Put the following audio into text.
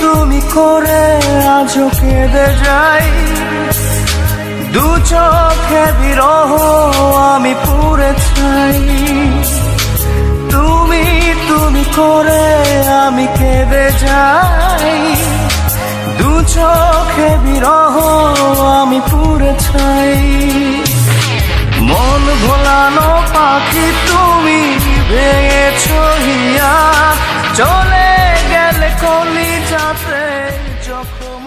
তুমি করে আজও কেঁদে যাই। দু চোখে বিরহ আমি পুরে চাই তুমি তুমি করে আমি কেঁদে যাই। দু চোখে বিরহ আমি পুরে চাই মন ভোলানো কলি যাতে জখম